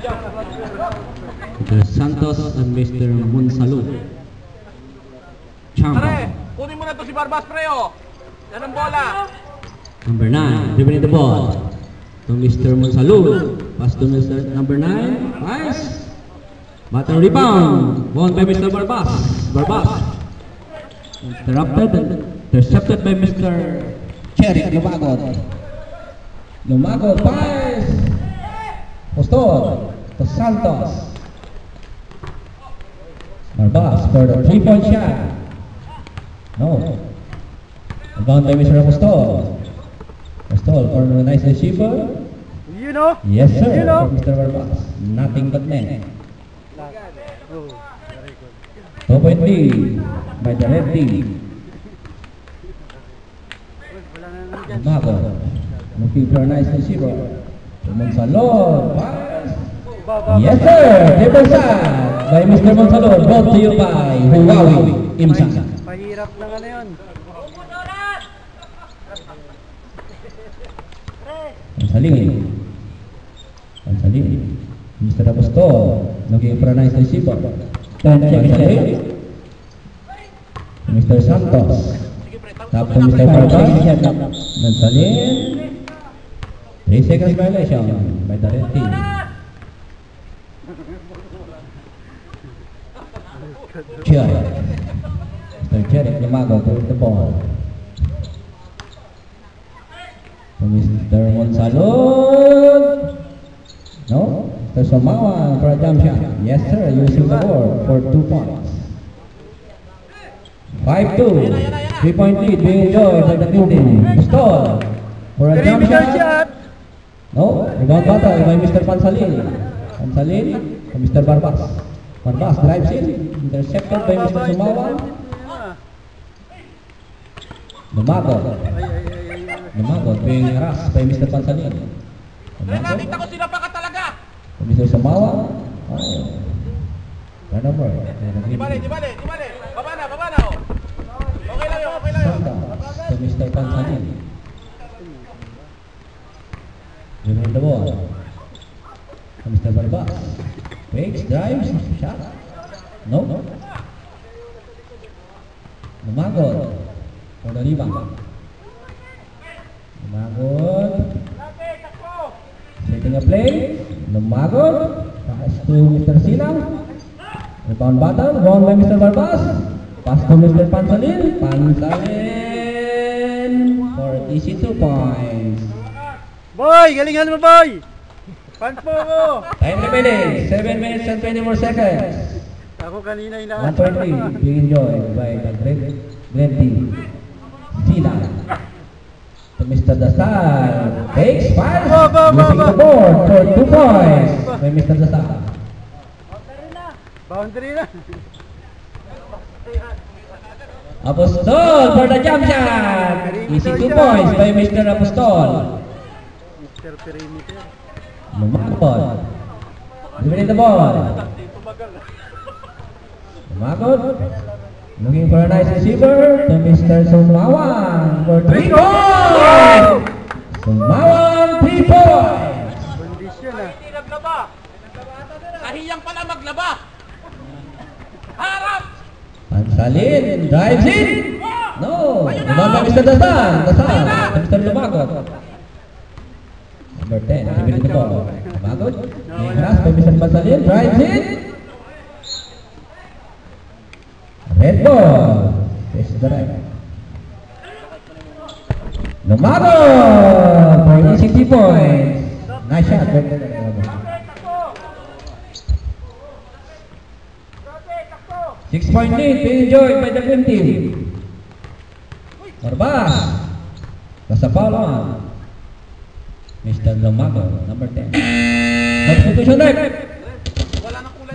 Mr. Santos and Mr. Monsalud. Pare, Chamba. kunin mo na to si Barbas, pre, oh. Yan ang bola. Number 9, dribbling the ball to Mr. Monsalud. Pass to Mr. number 9. Pass. Battle rebound. Won by Mr. Barbas. Barbas. Interrupted. Intercepted by Mr. Cherry Lumagot. Lumagot pass. Postol to Santos. Barbas for the three-point shot. No. Rebound by Mr. Postol. Postol for the nice receiver. You know? Yes, sir. You know? Mr. Barbas. Nothing but net. Oh. Two-point lead by the red team. Wala na naman dyan. Lumagot. Looking for a nice receiver. Ba, Yes, sir. Shot by Mr. Monsalon. Brought to you by Huawei Imsan. Pahirap ng ano yun. Monsalin. Monsalin. Mr. Apostol. Looking for a nice receiver. Monsalin. Mr. Santos. Tap to Mr. Barbas. Monsalin. 3 seconds violation by the red team. Cherry. Mr. Cherry Lumago to the ball. To Mr. Monsalud. No? Mr. Somawa for a jump shot. Yes, sir. Using the board for two points. 5-2. Three-point lead being enjoyed by the team. Pistol for a jump shot. No, rebound battle by Mr. Pansalin. Pansalin to Mr. Barbas. Barbas drives in. Intercepted by Mr. Sumawa. Lumagot. Ay, ay, ay, ay, ay. Lumagot being harassed by Mr. Pansalin. Pre, nakita ko sila pa ka talaga. Mr. Sumawa. Oh. Turnover. Di bale, di bale, di bale. Baba na, baba na, oh. Okay lang yun, okay lang yun. Mr. Pansalin. Dribbling the ball. To Mr. Barbas. Fakes, drives, shot. No. Lumagot. For the rebound. Lumagot. Setting a play. Lumagot. Pass to Mr. Silang. Rebound battle. Won by Mr. Barbas. Pass to Mr. Pansalin. Pansalin. For easy two points. Boy, galingan mo, boy! Pan po ko! 10 minutes. 7 minutes and 24 seconds. Ako kanina point lead being enjoyed by the great, great team. Sila. To Mr. Dasal. Takes five. Ba, ba, ba, Using the board for two points by Mr. Dasal. Boundary na. Apostol for the jump shot. Easy two points by Mr. Apostol. Mr. Perimeter. Lumakot. Dribbling the ball. Lumakot. Looking for a nice receiver to Mr. Sumawang for three points. Sumawang three points. Kondisyon ah. Hindi naglaba. Kahiyang pala maglaba. Harap! Pansalin drives in. No. By Mr. Dasal to Mr. Lumakot. Number 10. Dribbling the ball. Lumakot. Being harassed by Mr. Pansalin. Drives in. Red ball. Is the right. Lumago for easy three points. Nice shot. Six point lead being enjoyed by the green team. Barbas. Nasa foul on. Mr. Lumago, number 10. Substitution kulay.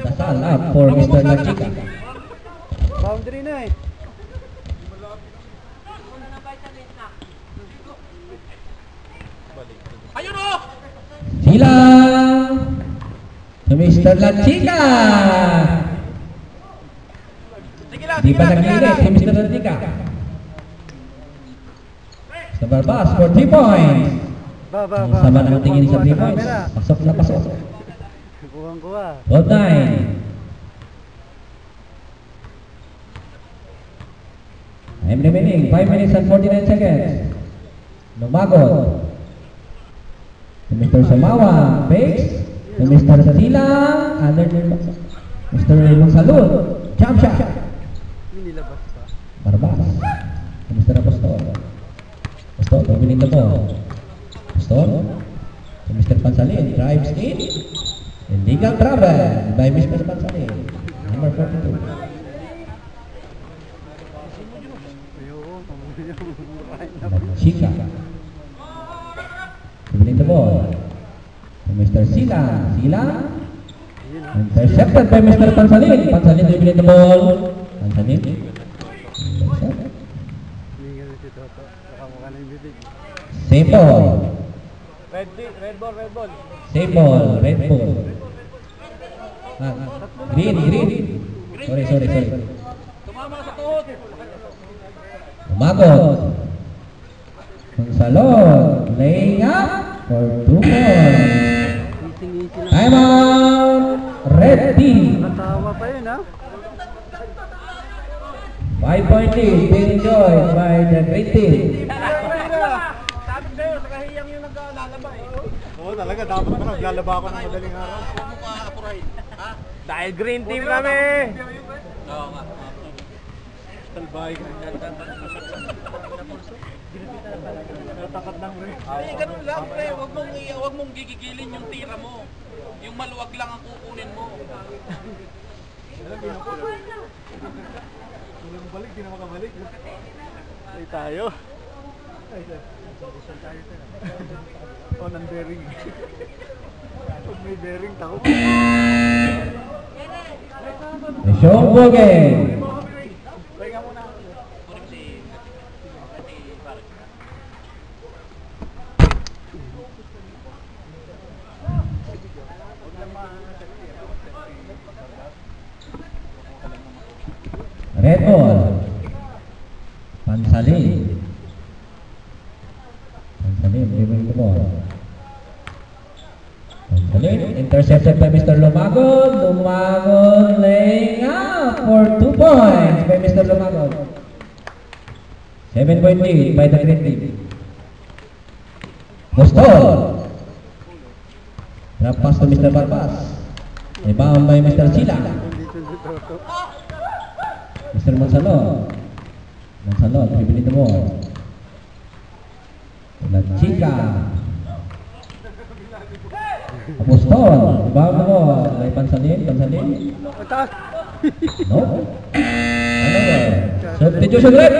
Dasal up for Mr. Lachica. Boundary na eh. Ayun, oh! Sila Mr. Lachica. Lang, Di sige nag-iinit lang. si Mr. Lachica. Sa Barbas for 3 points. Ang sama ng tingin sa 3 Kuha points. camera. Pasok na pasok. Kuwang kuha. Goal time. Time remaining, 5 minutes and 49 seconds. Lumagot. Si Mr. Samawa, base. Si Mr. Silang, under Mr. Magsalud, jump shot. Nilabas pa. Barbas. Si Mr. Apostol. Apostol, pabiling na po. Apostol. Si Mr. Pansalin, drives in. Illegal travel by Mr. Pansalin. Number 42. Ayoko, pamunin yung La Chica. Pabiling the ball. Si Mr. Sila. Sila. Intercepted by Mr. Pansalin. Pansalin dribbling the ball. Pansalin. Intercept. Red, red ball, red ball. Save ball, red ball. Ah, green, green. Sorry, sorry, sorry. Tumama sa tuhod. Umagot. Gonzalo, laying up for two points. Time out, red team. Nakatawa pa yun ha. Five point lead being enjoyed by the green team. Sabi sa'yo, sa kahiyang yung naglalaba eh. Oo talaga, dapat pa naglalaba ako ng madaling araw. Dahil green team kami. Talbay ka. Natakot lang rin. Eh, ganun lang pre. Huwag mong, huwag mong gigigilin yung tira mo. Yung maluwag lang ang kukunin mo. Tulang balik, di na makabalik. Ay tayo. Ay, tayo tayo? Oh, ng bearing. Pag may bearing, takot. Sean Bogey. Pahinga muna. Red ball. Pansalin. Pansalin, dribbling the ball. Pansalin, intercepted by Mr. Lumagod. Lumagod laying up for two points by Mr. Lumagod. Seven point lead by the green team. Boston. Drop pass to Mr. Barbas. Rebound by Mr. Sila. Mr. Monsalon. Monsalon, the ball. La Chica. Apostol, rebound the ball. May pansalin, pansalin. Mataas! No? Ano ba? Substitution rep.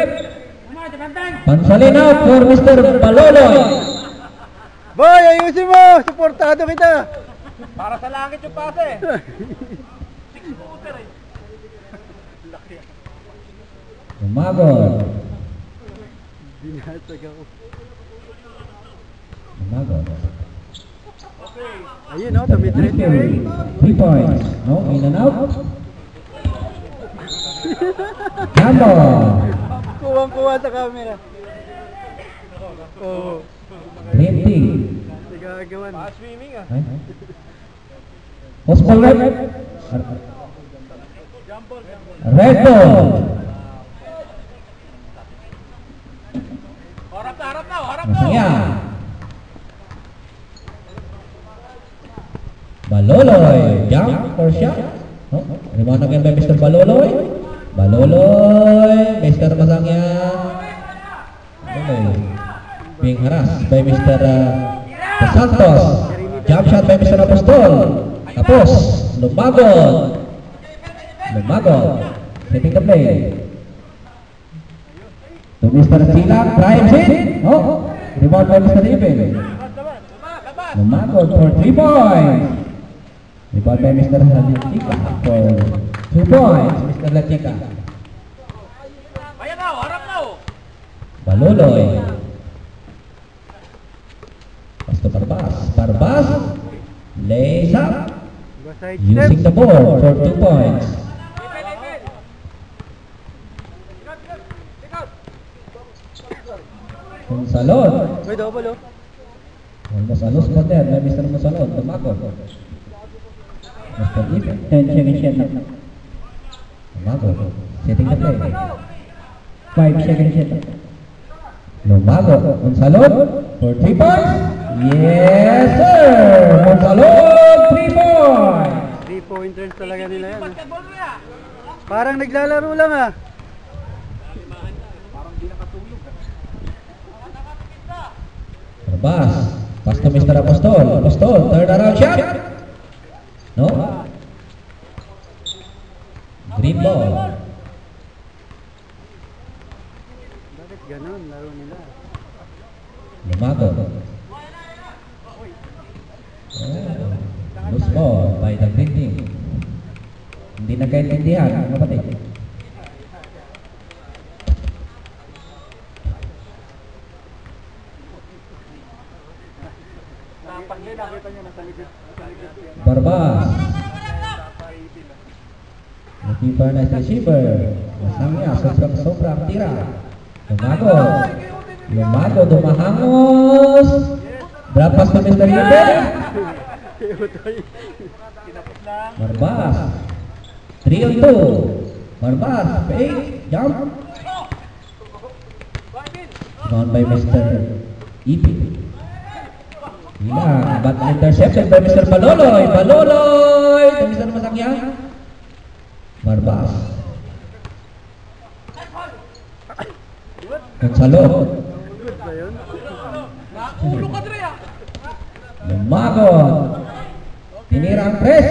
Pansalin out for Mr. Baloloy. Boy, ayusin mo! Suportado kita! Para sa langit yung pase. Umagod. Binatag ako. Umagod. Ayun o, tumitreat niya eh. Three points. No, in and out. Gamble. Kuwang-kuwa sa camera. Oo. Green team. Sigagawan. Swimming ah. Hospital red. Red ball. Harap na, harap na, oh, harap na. Masaya. Baloloy. Jump or shot. Oh, rebound again by Mr. Baloloy. Baloloy. Mr. Masangya. Baloloy. Being harassed by Mr. Uh, Santos. Jump shot by Mr. Apostol. Tapos, lumagod. Lumagod. Setting the play. To Mr. Sila, drives in. Oh, rebound by Mr. Ibel. Lumagod for three points. Rebound by Mr. Latika for two points. Mr. Latika. Ayan na, harap na. oh. Baluloy. Pasto Barbas. Barbas. Lays up. Using the ball for two points. Gonzalon. May double oh. Almost a loose ball there by Mr. Gonzalon. Lumagod. Mr. Ipe. 10 seconds shot clock. Lumago. Setting the play. 5 seconds shot clock. Lumago. Monsalon. For three points. Yes, sir! Monsalon, three points! Three pointers talaga nila yan. ah. Parang naglalaro lang ah. Barbas. Pass to Mr. Apostol. Apostol, third around shot. No? Green ball. Bakit ganun laro nila? Lumago. Oh, loose ball by the green team. Hindi nagkaintindihan, kapatid. Receiver na receiver. Masangya, sobrang-sobrang tira. Lumago. Lumago, dumahangos. Brapas to Mr. Yubel. Barbas. 3 on 2. Barbas, fake, jump. Gone by Mr. Ipi. Hilang, but intercepted by Mr. Baloloy. Baloloy! Ito Mr. Masangya. Barbas. Gonzalo. Good ba yun? Ulo ka, Dre, ah. Lumagon. Tinira ang press.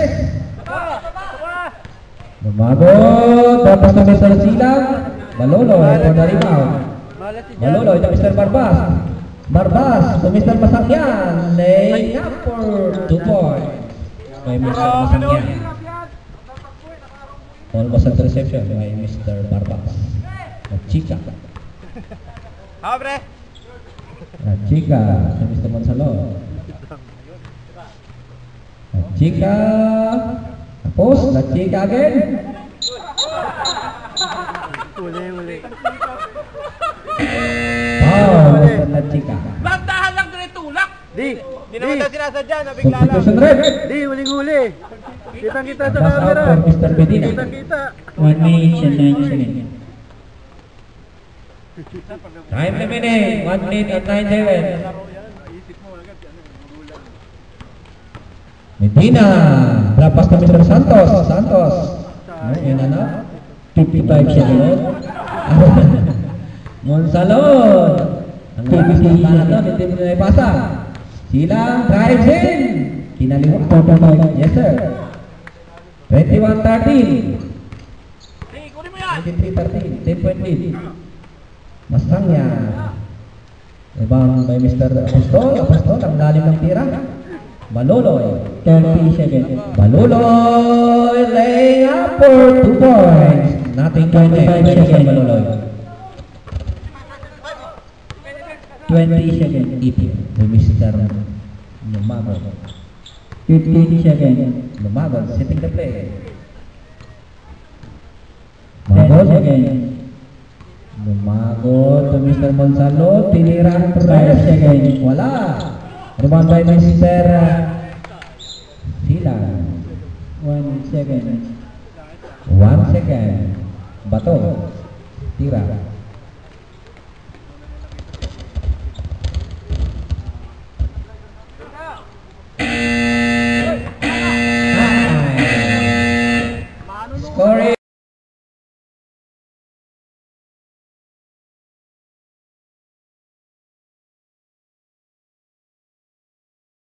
Lumagon. Tapos na Mr. Silang. Baloloy for the rebound. Malat si Jan. Baloloy to Mr. Barbas. Barbas to Mr. Masangyan. Laying up for two points. By Mr. Masangyan. Almost at reception by Mr. Barbas. At Chica. Ha, Bre? At Chica to Mr. Gonzalo. At Chica. Tapos, La Chica again. Uli, uli. Wow. La Chica. Landahan lang, Dre, tulak. Di! Hindi naman daw sinasadya, Substitution red. Di, huling-huli. Kitang-kita sa Pass out camera. for Mr. Medina. Kitang-kita. 1 minute and 9 seconds. Time remaining, 1 minute and 9 seconds. Medina, brapas to Mr. Santos. Santos. No, yun ano? 55 seconds. Monsalon. Ang lakas ng bala to, hindi mo na ipasa. Silang drives in. Kinaliwa. Yes, sir. 21-13. Hey, kunin mo yan. 23-13. 10 point lead. Masangya. Rebound by Mr. Apostol. Apostol, ang lalim ng tira. Baloloy. 30 seconds. Baloloy laying up for 2 points. Nothing to 25 seconds. Baloloy. 20 seconds. Ipin by Mr. Lumago. 15 seconds. Lumago, setting the play. 10 Lumago. seconds. Lumago to Mr. Gonzalo. Tinira ang Five press. seconds. Wala. Rebound by Mr. Sila. 1 second. One second. Bato. Tira.